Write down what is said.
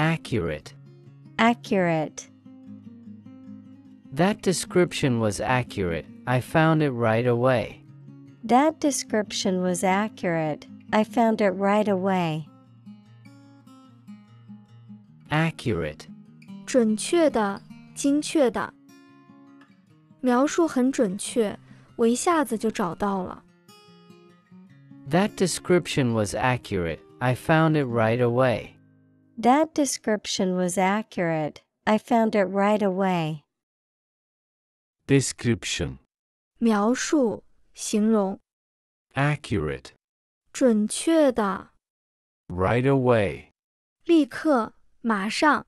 Accurate. accurate, That description was accurate. I found it right away. that description was accurate. I found it right away. Accurate. 准确的、精确的。描述很准确，我一下子就找到了。 That description was accurate. I found it right away. That description was accurate. I found it right away. Description. 描述、形容， Accurate. 准确的， Right away. 立刻、马上。